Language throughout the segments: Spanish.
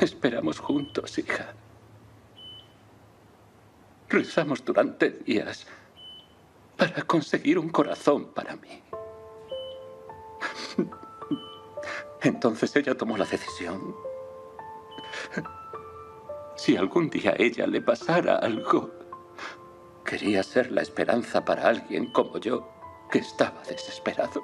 Esperamos juntos, hija. Rezamos durante días para conseguir un corazón para mí. Entonces ella tomó la decisión. Si algún día a ella le pasara algo, quería ser la esperanza para alguien como yo, que estaba desesperado.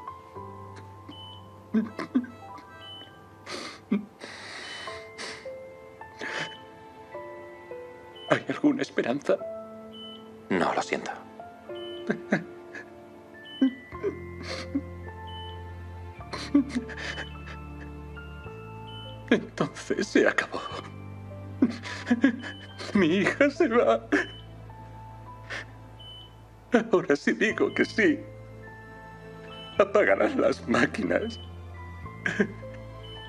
¿Hay alguna esperanza? No, lo siento. Entonces se acabó. Mi hija se va. Ahora sí digo que sí. Apagarán las máquinas.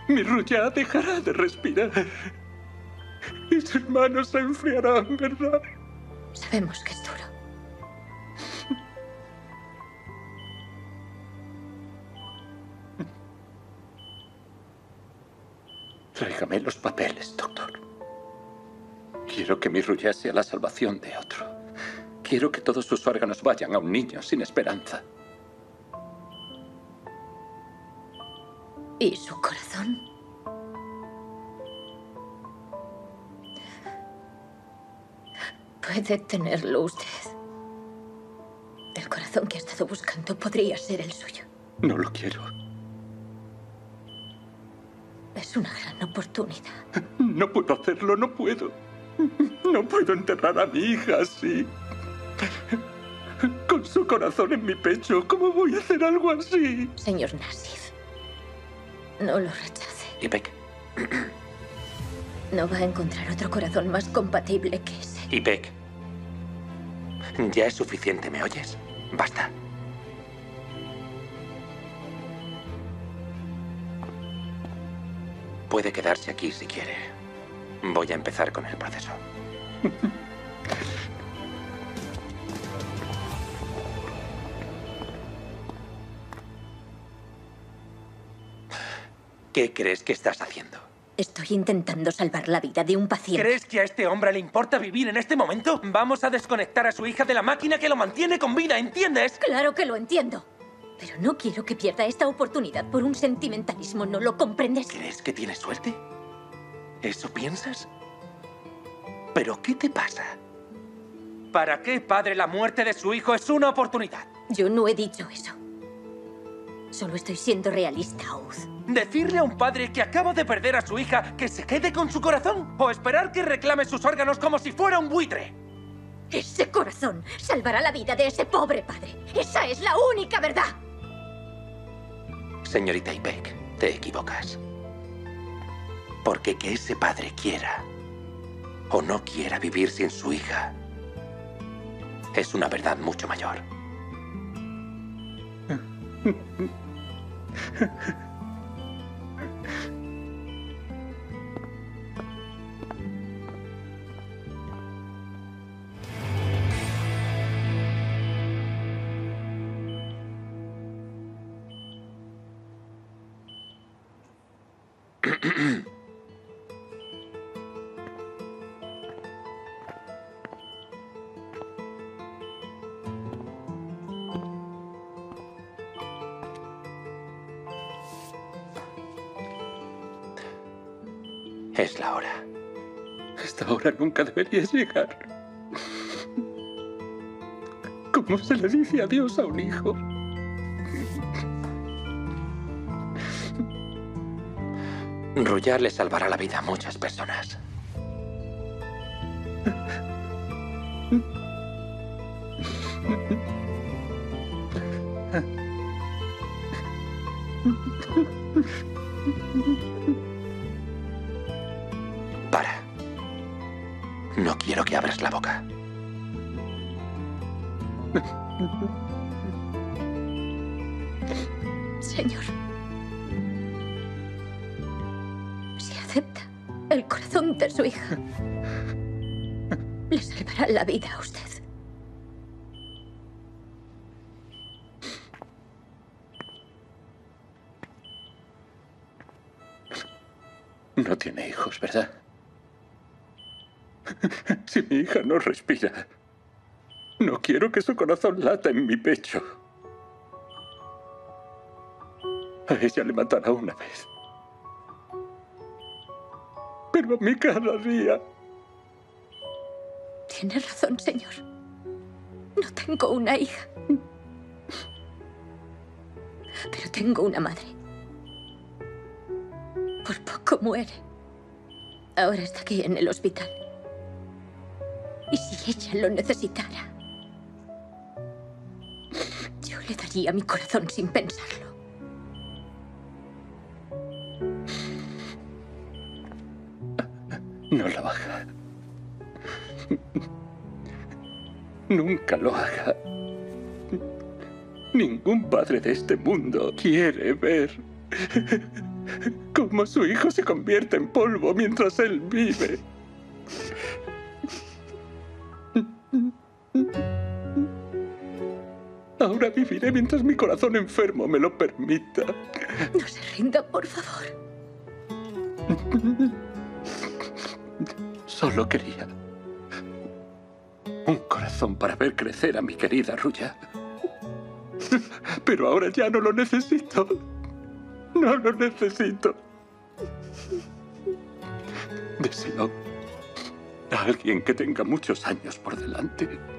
Mi Ruya dejará de respirar. Mis hermanos se enfriarán, ¿verdad? Sabemos que es duro. Tráigame los papeles, doctor. Quiero que mi Ruya sea la salvación de otro. Quiero que todos sus órganos vayan a un niño sin esperanza. ¿Y su corazón? Puede tenerlo usted. El corazón que ha estado buscando podría ser el suyo. No lo quiero. Es una gran oportunidad. No puedo hacerlo, no puedo. No puedo enterrar a mi hija así. Con su corazón en mi pecho, ¿cómo voy a hacer algo así? Señor Nassif, no lo rechace. Ipek. No va a encontrar otro corazón más compatible que ese. Ipek. Ya es suficiente, ¿me oyes? Basta. Puede quedarse aquí si quiere. Voy a empezar con el proceso. ¿Qué crees que estás haciendo? Estoy intentando salvar la vida de un paciente. ¿Crees que a este hombre le importa vivir en este momento? Vamos a desconectar a su hija de la máquina que lo mantiene con vida, ¿entiendes? Claro que lo entiendo. Pero no quiero que pierda esta oportunidad por un sentimentalismo, ¿no lo comprendes? ¿Crees que tienes suerte? ¿Eso piensas? ¿Pero qué te pasa? ¿Para qué, padre, la muerte de su hijo es una oportunidad? Yo no he dicho eso. Solo estoy siendo realista, Oz. ¿Decirle a un padre que acaba de perder a su hija que se quede con su corazón? ¿O esperar que reclame sus órganos como si fuera un buitre? Ese corazón salvará la vida de ese pobre padre. Esa es la única verdad. Señorita Ipek, te equivocas. Porque que ese padre quiera o no quiera vivir sin su hija es una verdad mucho mayor. 嗯嗯，Es la hora. Esta hora nunca debería llegar. ¿Cómo se le dice adiós a un hijo? Rullar le salvará la vida a muchas personas. Para. No quiero que abras la boca. Señor. Si acepta el corazón de su hija, le salvará la vida a usted. No tiene hijos, ¿verdad? Si mi hija no respira, no quiero que su corazón lata en mi pecho. A ella le matará una vez. Pero a mí cada día. Tiene razón, señor. No tengo una hija. Pero tengo una madre. Por poco muere. Ahora está aquí en el hospital. Y si ella lo necesitara, yo le daría mi corazón sin pensarlo. No lo haga. Nunca lo haga. Ningún padre de este mundo quiere ver cómo su hijo se convierte en polvo mientras él vive. Ahora viviré mientras mi corazón enfermo me lo permita. No se rinda, por favor. Solo quería un corazón para ver crecer a mi querida Ruya. Pero ahora ya no lo necesito. No lo necesito. Deseo a alguien que tenga muchos años por delante.